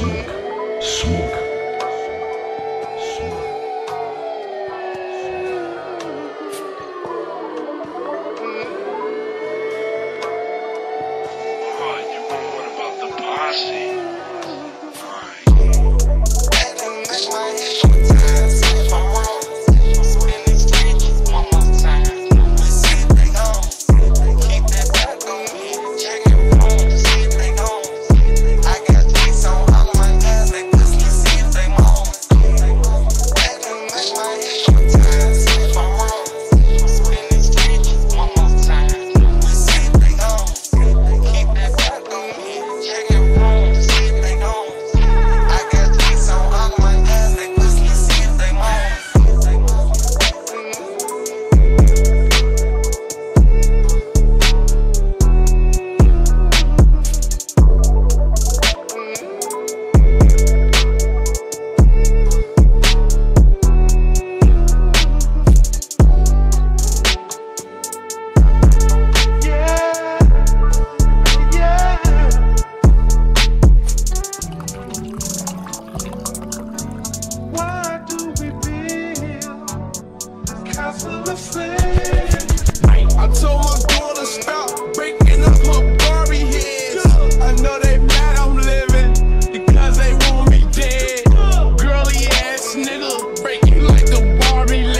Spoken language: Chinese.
从来。Really.